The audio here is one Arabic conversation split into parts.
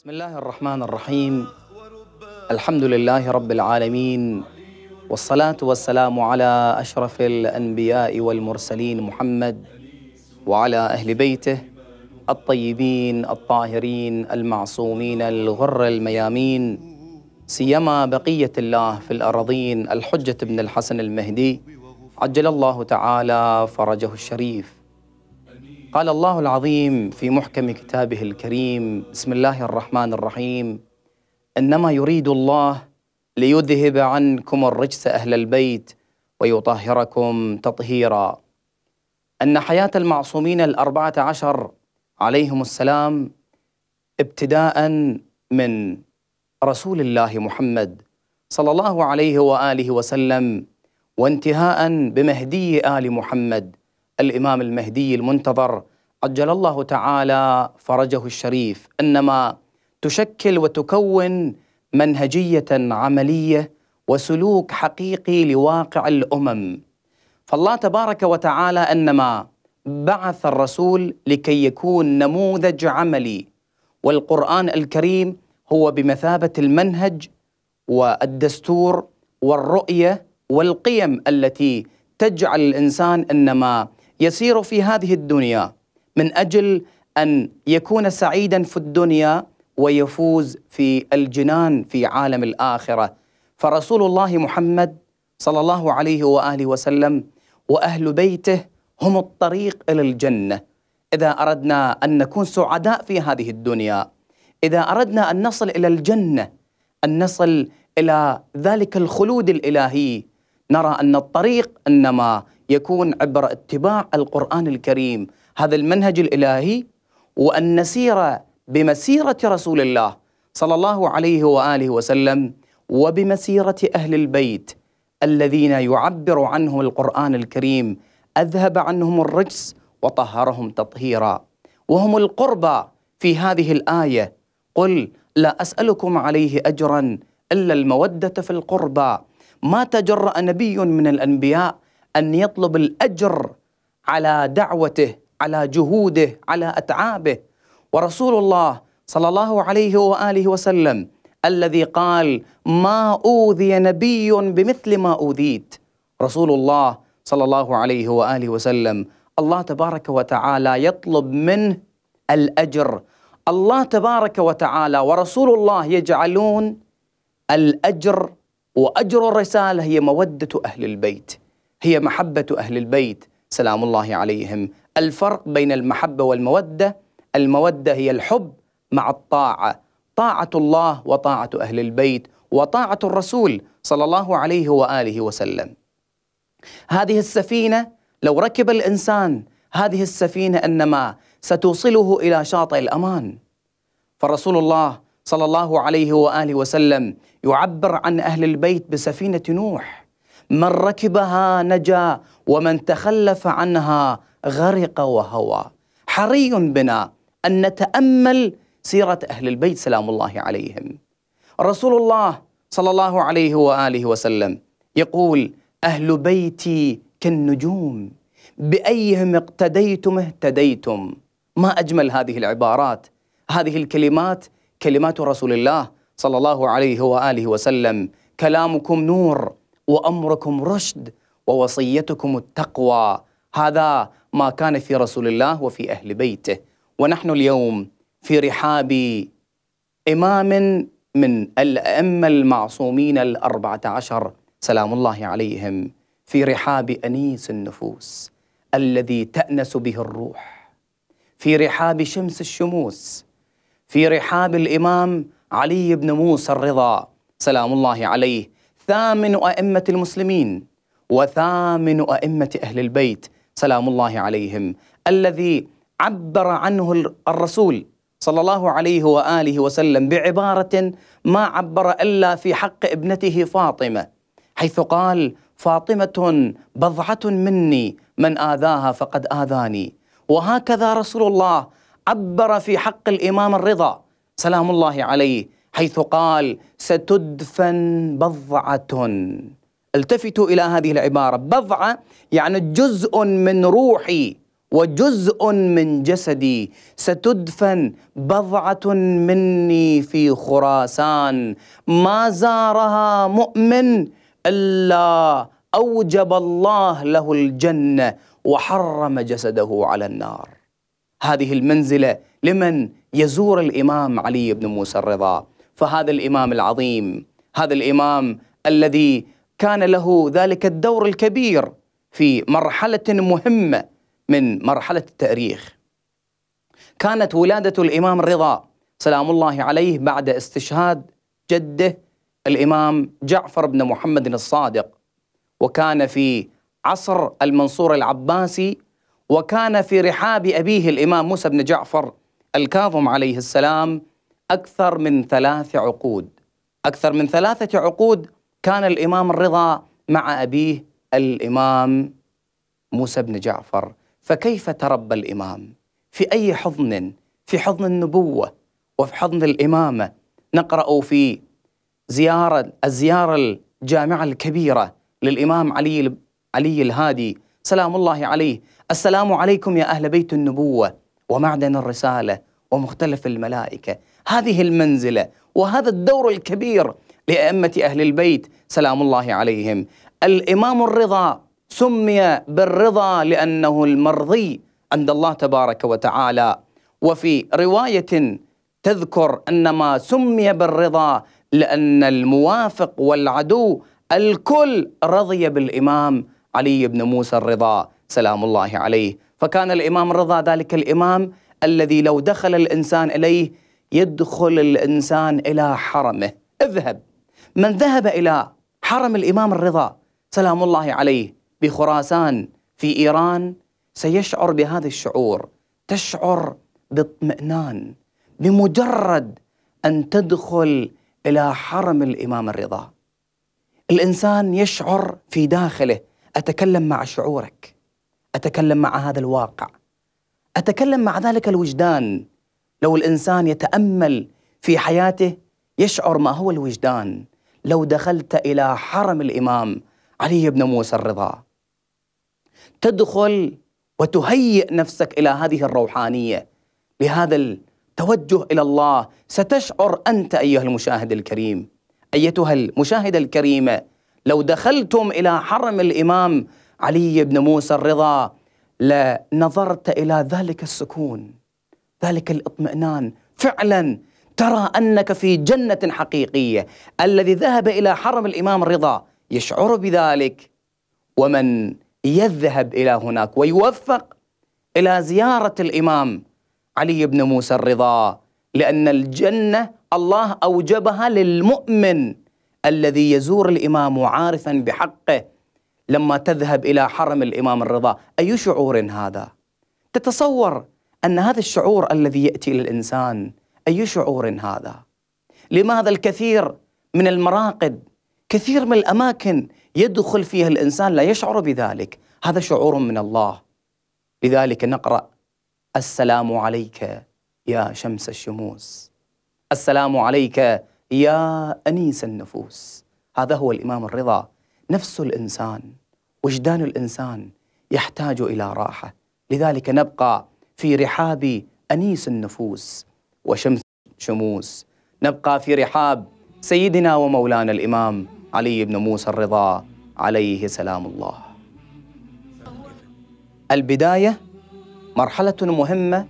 بسم الله الرحمن الرحيم الحمد لله رب العالمين والصلاة والسلام على أشرف الأنبياء والمرسلين محمد وعلى أهل بيته الطيبين الطاهرين المعصومين الغر الميامين سيما بقية الله في الأراضين الحجة بن الحسن المهدي عجل الله تعالى فرجه الشريف قال الله العظيم في محكم كتابه الكريم بسم الله الرحمن الرحيم. إنما يريد الله ليذهب عنكم الرجس أهل البيت ويطهركم تطهيرا. إن حياة المعصومين الأربعة عشر عليهم السلام ابتداء من رسول الله محمد صلى الله عليه وآله وسلم وانتهاء بمهدي آل محمد الإمام المهدي المنتظر. عجل الله تعالى فرجه الشريف. إنما تشكل وتكون منهجية عملية وسلوك حقيقي لواقع الأمم. فالله تبارك وتعالى إنما بعث الرسول لكي يكون نموذج عملي. والقرآن الكريم هو بمثابة المنهج والدستور والرؤية والقيم التي تجعل الإنسان إنما يسير في هذه الدنيا من أجل أن يكون سعيدا في الدنيا ويفوز في الجنان في عالم الآخرة. فرسول الله محمد صلى الله عليه وآله وسلم وأهل بيته هم الطريق إلى الجنة. إذا أردنا أن نكون سعداء في هذه الدنيا إذا أردنا أن نصل إلى الجنة أن نصل إلى ذلك الخلود الإلهي نرى أن الطريق إنما يكون عبر اتباع القرآن الكريم. هذا المنهج الإلهي وأن نسير بمسيرة رسول الله صلى الله عليه وآله وسلم وبمسيرة أهل البيت الذين يعبر عنهم القرآن الكريم. أذهب عنهم الرجس وطهرهم تطهيرا. وهم القربى في هذه الآية. قل لا أسألكم عليه أجرا إلا المودة في القربى. ما تجرأ نبي من الأنبياء أن يطلب الأجر على دعوته على جهوده على أتعابه. ورسول الله صلى الله عليه وآله وسلم الذي قال ما أوذي نبي بمثل ما أوذيت رسول الله صلى الله عليه وآله وسلم الله تبارك وتعالى يطلب منه الأجر. الله تبارك وتعالى ورسول الله يجعلون الأجر وأجر الرسالة هي مودة أهل البيت هي محبة أهل البيت سلام الله عليهم. الفرق بين المحبة والمودة المودة هي الحب مع الطاعة. طاعة الله وطاعة أهل البيت وطاعة الرسول صلى الله عليه وآله وسلم. هذه السفينة لو ركب الإنسان هذه السفينة إنما ستوصله إلى شاطئ الأمان. فرسول الله صلى الله عليه وآله وسلم يعبر عن أهل البيت بسفينة نوح. من ركبها نجا ومن تخلف عنها غرق وهوى. حري بنا أن نتأمل سيرة أهل البيت سلام الله عليهم. رسول الله صلى الله عليه وآله وسلم يقول أهل بيتي كالنجوم بأيهم اقتديتم اهتديتم. ما أجمل هذه العبارات هذه الكلمات كلمات رسول الله صلى الله عليه وآله وسلم. كلامكم نور وأمركم رشد ووصيتكم التقوى. هذا ما كان في رسول الله وفي أهل بيته. ونحن اليوم في رحاب إمام من الأئمة المعصومين الأربعة عشر. سلام الله عليهم. في رحاب أنيس النفوس الذي تأنس به الروح. في رحاب شمس الشموس. في رحاب الإمام علي بن موسى الرضا. سلام الله عليه. ثامن أئمة المسلمين وثامن أئمة أهل البيت سلام الله عليهم الذي عبر عنه الرسول صلى الله عليه وآله وسلم بعبارة ما عبر إلا في حق ابنته فاطمة حيث قال فاطمة بضعة مني من آذاها فقد آذاني وهكذا رسول الله عبر في حق الإمام الرضا سلام الله عليه حيث قال ستدفن بضعة. التفتوا إلى هذه العبارة. بضعة يعني جزء من روحي وجزء من جسدي. ستدفن بضعة مني في خراسان. ما زارها مؤمن إلا أوجب الله له الجنة وحرم جسده على النار. هذه المنزلة لمن يزور الإمام علي بن موسى الرضا. فهذا الإمام العظيم هذا الإمام الذي كان له ذلك الدور الكبير في مرحلة مهمة من مرحلة التأريخ. كانت ولادة الإمام الرضا سلام الله عليه بعد استشهاد جده الإمام جعفر بن محمد الصادق وكان في عصر المنصور العباسي وكان في رحاب أبيه الإمام موسى بن جعفر الكاظم عليه السلام أكثر من ثلاث عقود. أكثر من ثلاثة عقود كان الإمام الرضا مع أبيه الإمام موسى بن جعفر. فكيف تربى الإمام؟ في أي حضن؟ في حضن النبوة وفي حضن الإمامة. نقرأ في زياره الزيارة الجامعة الكبيرة للإمام علي علي الهادي. سلام الله عليه. السلام عليكم يا أهل بيت النبوة ومعدن الرسالة. ومختلف الملائكة. هذه المنزلة وهذا الدور الكبير لأئمة أهل البيت سلام الله عليهم. الإمام الرضا سمي بالرضا لأنه المرضي عند الله تبارك وتعالى. وفي رواية تذكر ان ما سمي بالرضا لأن الموافق والعدو الكل رضي بالإمام علي بن موسى الرضا سلام الله عليه. فكان الإمام الرضا ذلك الإمام الذي لو دخل الإنسان إليه يدخل الإنسان إلى حرمه. اذهب. من ذهب إلى حرم الإمام الرضا سلام الله عليه بخراسان في إيران سيشعر بهذا الشعور. تشعر باطمئنان بمجرد أن تدخل إلى حرم الإمام الرضا. الإنسان يشعر في داخله. أتكلم مع شعورك. أتكلم مع هذا الواقع. أتكلم مع ذلك الوجدان. لو الإنسان يتأمل في حياته يشعر ما هو الوجدان. لو دخلت إلى حرم الإمام علي بن موسى الرضا. تدخل وتهيئ نفسك إلى هذه الروحانية. لهذا التوجه إلى الله ستشعر أنت أيها المشاهد الكريم. أيتها المشاهدة الكريمة لو دخلتم إلى حرم الإمام علي بن موسى الرضا لنظرت إلى ذلك السكون ذلك الاطمئنان. فعلا ترى أنك في جنة حقيقية. الذي ذهب إلى حرم الإمام الرضا يشعر بذلك ومن يذهب إلى هناك ويوفق إلى زيارة الإمام علي بن موسى الرضا لأن الجنة الله أوجبها للمؤمن الذي يزور الإمام عارفا بحقه. لما تذهب إلى حرم الإمام الرضا. أي شعور هذا؟ تتصور أن هذا الشعور الذي يأتي للانسان أي شعور هذا؟ لماذا الكثير من المراقد كثير من الأماكن يدخل فيها الإنسان لا يشعر بذلك؟ هذا شعور من الله. لذلك نقرأ السلام عليك يا شمس الشموس. السلام عليك يا أنيس النفوس. هذا هو الإمام الرضا نفس الإنسان. وجدان الإنسان يحتاج إلى راحة. لذلك نبقى في رحاب أنيس النفوس وشمس شموس. نبقى في رحاب سيدنا ومولانا الإمام علي بن موسى الرضا عليه سلام الله. البداية مرحلة مهمة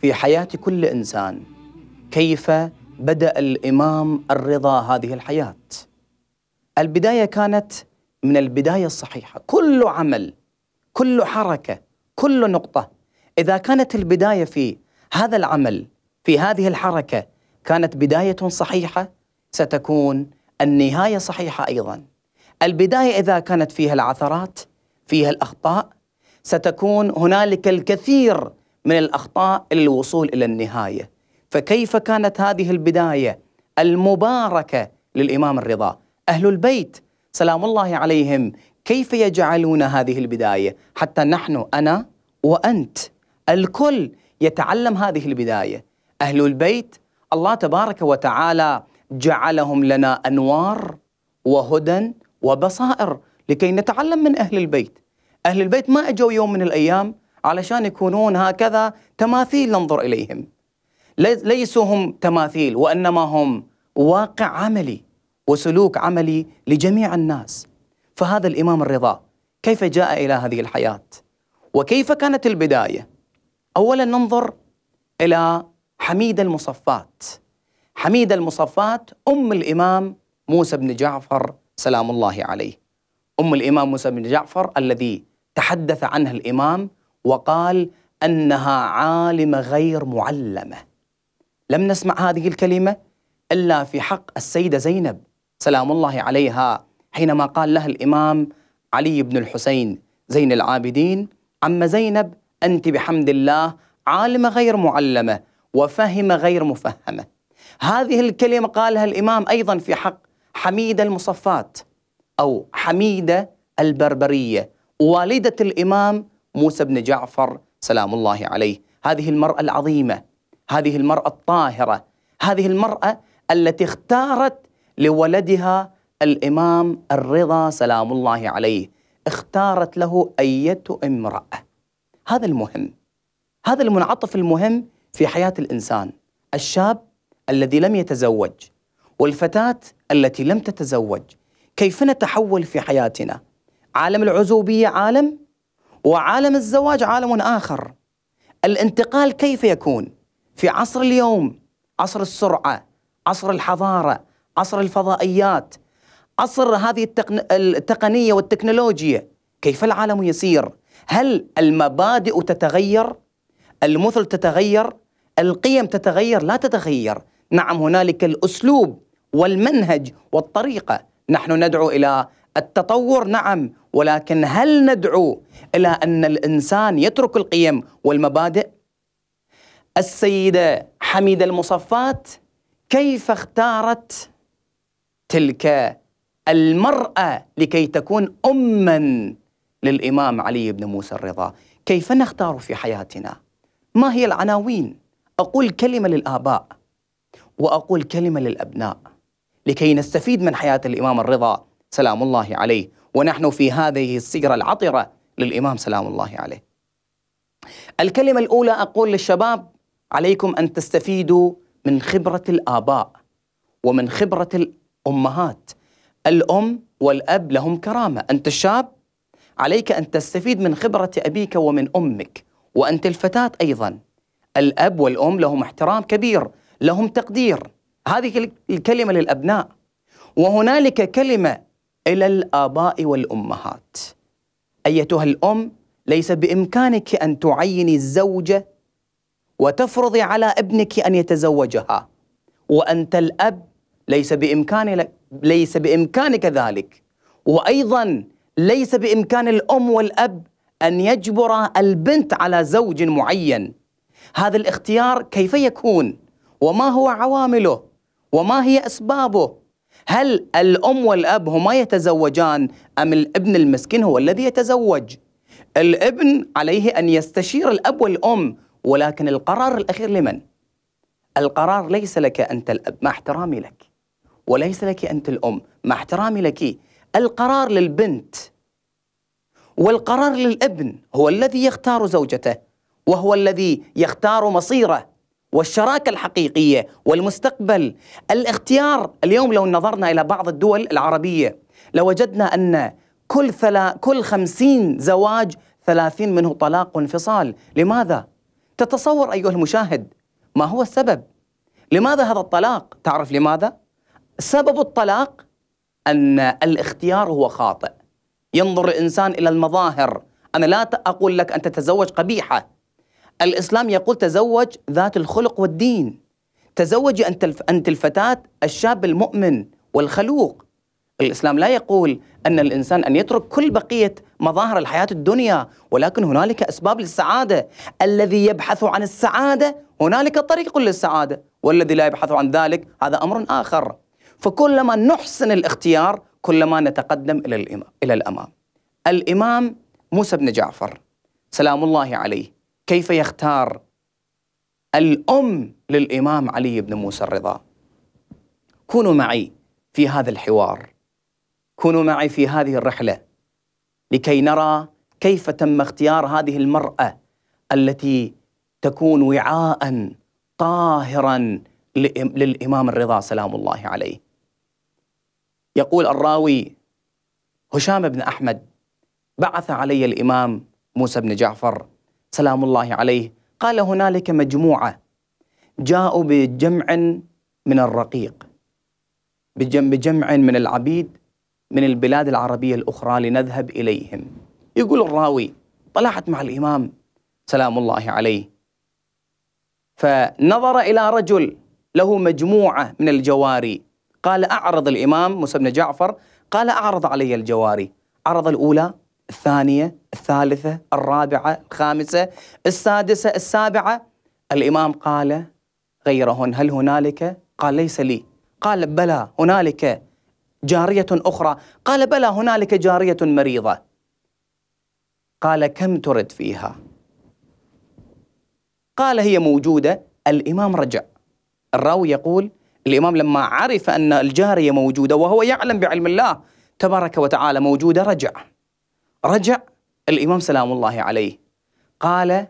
في حياة كل إنسان. كيف بدأ الإمام الرضا هذه الحياة؟ البداية كانت من البداية الصحيحة. كل عمل كل حركة كل نقطة إذا كانت البداية في هذا العمل في هذه الحركة كانت بداية صحيحة ستكون النهاية صحيحة أيضا. البداية إذا كانت فيها العثرات فيها الأخطاء ستكون هنالك الكثير من الأخطاء للوصول إلى النهاية. فكيف كانت هذه البداية المباركة للإمام الرضا؟ أهل البيت سلام الله عليهم. كيف يجعلون هذه البداية؟ حتى نحن أنا وأنت الكل يتعلم هذه البداية. أهل البيت الله تبارك وتعالى جعلهم لنا أنوار وهدى وبصائر لكي نتعلم من أهل البيت. أهل البيت ما أجوا يوم من الأيام علشان يكونون هكذا تماثيل ننظر إليهم. ليسوا هم تماثيل وإنما هم واقع عملي. وسلوك عملي لجميع الناس. فهذا الإمام الرضا كيف جاء إلى هذه الحياة؟ وكيف كانت البداية؟ أولا ننظر إلى حميدة المصفات. حميدة المصفات أم الإمام موسى بن جعفر سلام الله عليه. أم الإمام موسى بن جعفر الذي تحدث عنها الإمام وقال أنها عالمة غير معلمة. لم نسمع هذه الكلمة إلا في حق السيدة زينب. سلام الله عليها حينما قال لها الإمام علي بن الحسين زين العابدين عم زينب أنت بحمد الله عالمة غير معلمة وفهمة غير مفهمة. هذه الكلمة قالها الإمام أيضا في حق حميدة المصفات أو حميدة البربرية والدة الإمام موسى بن جعفر سلام الله عليه. هذه المرأة العظيمة هذه المرأة الطاهرة هذه المرأة التي اختارت لولدها الإمام الرضا سلام الله عليه اختارت له أية امرأة. هذا المهم. هذا المنعطف المهم في حياة الإنسان. الشاب الذي لم يتزوج والفتاة التي لم تتزوج. كيف نتحول في حياتنا؟ عالم العزوبية عالم وعالم الزواج عالم آخر. الانتقال كيف يكون؟ في عصر اليوم عصر السرعة عصر الحضارة عصر الفضائيات عصر هذه التقنية والتكنولوجيا. كيف العالم يسير؟ هل المبادئ تتغير؟ المثل تتغير؟ القيم تتغير؟ لا تتغير. نعم هنالك الأسلوب والمنهج والطريقة. نحن ندعو إلى التطور نعم ولكن هل ندعو إلى أن الإنسان يترك القيم والمبادئ؟ السيدة حميدة المصفات كيف اختارت تلك المرأة لكي تكون اما للإمام علي بن موسى الرضا. كيف نختار في حياتنا؟ ما هي العناوين؟ أقول كلمة للآباء وأقول كلمة للأبناء. لكي نستفيد من حياة الإمام الرضا سلام الله عليه. ونحن في هذه السيرة العطرة للإمام سلام الله عليه. الكلمة الأولى أقول للشباب عليكم أن تستفيدوا من خبرة الآباء ومن خبرة الأمهات. الأم والأب لهم كرامة، أنت الشاب عليك أن تستفيد من خبرة أبيك ومن أمك، وأنت الفتاة أيضا. الأب والأم لهم احترام كبير، لهم تقدير. هذه الكلمة للأبناء. وهنالك كلمة إلى الآباء والأمهات. أيتها الأم ليس بإمكانك أن تعيني الزوجة وتفرضي على ابنك أن يتزوجها وأنت الأب ليس بإمكان ليس بإمكانك ذلك. وأيضا ليس بإمكان الأم والأب أن يجبر البنت على زوج معين. هذا الاختيار كيف يكون؟ وما هو عوامله؟ وما هي أسبابه؟ هل الأم والأب هما يتزوجان أم الابن المسكين هو الذي يتزوج؟ الابن عليه أن يستشير الأب والأم ولكن القرار الأخير لمن؟ القرار ليس لك أنت الأب مع احترامي لك. وليس لك أنت الأم مع احترامي لك القرار للبنت والقرار للابن هو الذي يختار زوجته وهو الذي يختار مصيره والشراكة الحقيقية والمستقبل الاختيار اليوم لو نظرنا إلى بعض الدول العربية لوجدنا أن كل ثلا كل خمسين زواج ثلاثين منه طلاق وانفصال لماذا؟ تتصور أيها المشاهد ما هو السبب؟ لماذا هذا الطلاق؟ تعرف لماذا؟ سبب الطلاق أن الاختيار هو خاطئ. ينظر الإنسان إلى المظاهر. أنا لا أقول لك أن تتزوج قبيحة. الإسلام يقول تزوج ذات الخلق والدين. تزوجي أنت الفتاة الشاب المؤمن والخلوق. الإسلام لا يقول أن الإنسان أن يترك كل بقية مظاهر الحياة الدنيا ولكن هنالك أسباب للسعادة. الذي يبحث عن السعادة هنالك طريق للسعادة. والذي لا يبحث عن ذلك هذا أمر آخر. فكلما نحسن الاختيار كلما نتقدم إلى إلى الأمام. الإمام موسى بن جعفر سلام الله عليه كيف يختار الأم للإمام علي بن موسى الرضا؟ كونوا معي في هذا الحوار. كونوا معي في هذه الرحلة. لكي نرى كيف تم اختيار هذه المرأة التي تكون وعاء طاهرا للإمام الرضا سلام الله عليه. يقول الراوي هشام بن أحمد بعث علي الإمام موسى بن جعفر سلام الله عليه قال هنالك مجموعة جاءوا بجمع من الرقيق بجمع من العبيد من البلاد العربية الأخرى لنذهب إليهم. يقول الراوي طلعت مع الإمام سلام الله عليه. فنظر إلى رجل له مجموعة من الجواري قال أعرض الإمام موسى بن جعفر قال أعرض علي الجواري. عرض الأولى الثانية الثالثة الرابعة الخامسة السادسة السابعة. الإمام قال غيرهن هل هنالك؟ قال ليس لي. قال بلى هنالك جارية أخرى. قال بلى هنالك جارية مريضة. قال كم ترد فيها؟ قال هي موجودة. الإمام رجع. الراوي يقول الإمام لما عرف أن الجارية موجودة وهو يعلم بعلم الله تبارك وتعالى موجودة رجع. رجع الإمام سلام الله عليه. قال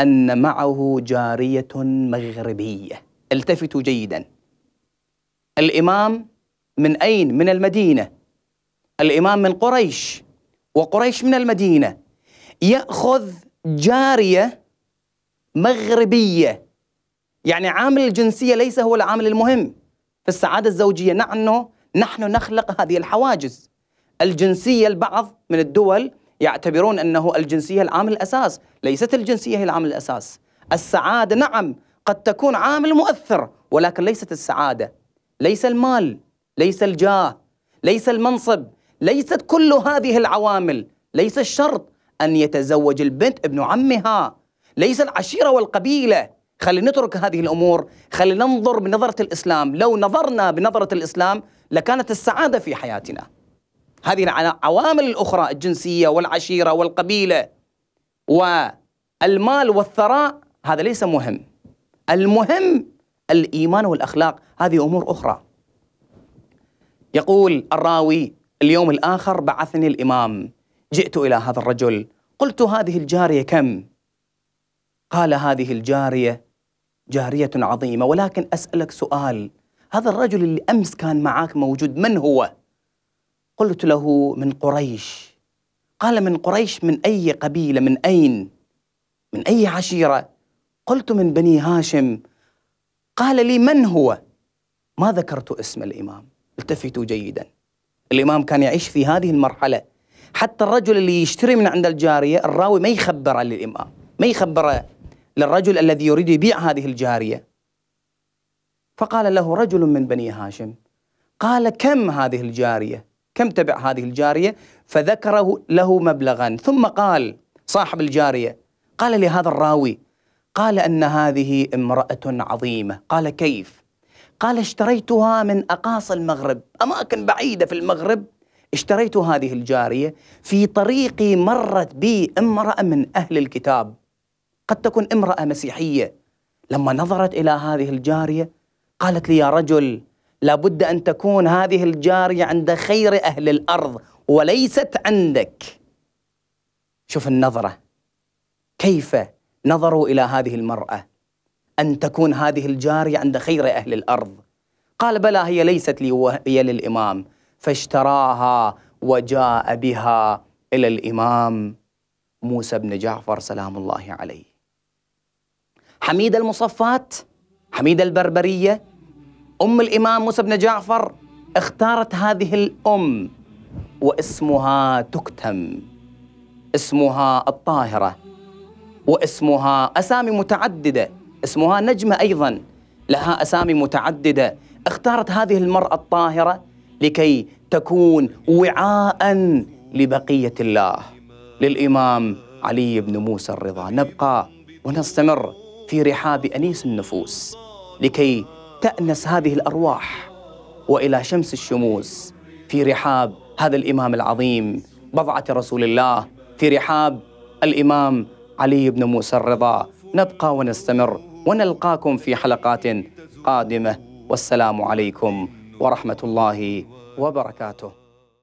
أن معه جارية مغربية. التفتوا جيدا. الإمام من أين؟ من المدينة. الإمام من قريش وقريش من المدينة. يأخذ جارية مغربية. يعني عامل الجنسية ليس هو العامل المهم. في السعادة الزوجية. نحن نحن نخلق هذه الحواجز. الجنسية البعض من الدول يعتبرون أنه الجنسية العامل الأساس ليست الجنسية هي العامل الأساس. السعادة نعم قد تكون عامل مؤثر ولكن ليست السعادة. ليس المال ليس الجاه ليس المنصب ليست كل هذه العوامل. ليس الشرط أن يتزوج البنت ابن عمها. ليس العشيرة والقبيلة. خلينا نترك هذه الأمور خلينا ننظر بنظرة الإسلام. لو نظرنا بنظرة الإسلام لكانت السعادة في حياتنا. هذه العوامل الأخرى الجنسية والعشيرة والقبيلة والمال والثراء هذا ليس مهم. المهم الإيمان والأخلاق هذه أمور أخرى. يقول الراوي اليوم الآخر بعثني الإمام. جئت إلى هذا الرجل. قلت هذه الجارية كم؟ قال هذه الجارية جارية عظيمة. ولكن أسألك سؤال. هذا الرجل اللي أمس كان معك موجود من هو؟ قلت له من قريش. قال من قريش من أي قبيلة من أين؟ من أي عشيرة؟ قلت من بني هاشم. قال لي من هو؟ ما ذكرت اسم الإمام. التفتوا جيدا. الإمام كان يعيش في هذه المرحلة. حتى الرجل اللي يشتري من عند الجارية الراوي ما يخبره للإمام. ما يخبره. للرجل الذي يريد يبيع هذه الجارية. فقال له رجل من بني هاشم قال كم هذه الجارية؟ كم تبع هذه الجارية؟ فذكره له مبلغا. ثم قال صاحب الجارية قال لهذا الراوي قال أن هذه امرأة عظيمة. قال كيف؟ قال اشتريتها من اقاصي المغرب أماكن بعيدة في المغرب. اشتريت هذه الجارية في طريقي مرت بي امرأة من أهل الكتاب. قد تكون امرأة مسيحية. لما نظرت إلى هذه الجارية قالت لي يا رجل لابد أن تكون هذه الجارية عند خير أهل الأرض وليست عندك. شوف النظرة. كيف نظروا إلى هذه المرأة؟ أن تكون هذه الجارية عند خير أهل الأرض. قال بلى هي ليست لي وهي للإمام. فاشتراها وجاء بها إلى الإمام موسى بن جعفر سلام الله عليه. حميد المصفات حميد البربرية أم الإمام موسى بن جعفر اختارت هذه الأم واسمها تكتم اسمها الطاهرة واسمها أسامي متعددة اسمها نجمة أيضا لها أسامي متعددة. اختارت هذه المرأة الطاهرة لكي تكون وعاء لبقية الله. للإمام علي بن موسى الرضا. نبقى ونستمر. في رحاب أنيس النفوس لكي تأنس هذه الأرواح وإلى شمس الشموس في رحاب هذا الإمام العظيم بضعة رسول الله في رحاب الإمام علي بن موسى الرضا. نبقى ونستمر ونلقاكم في حلقات قادمة. والسلام عليكم ورحمة الله وبركاته.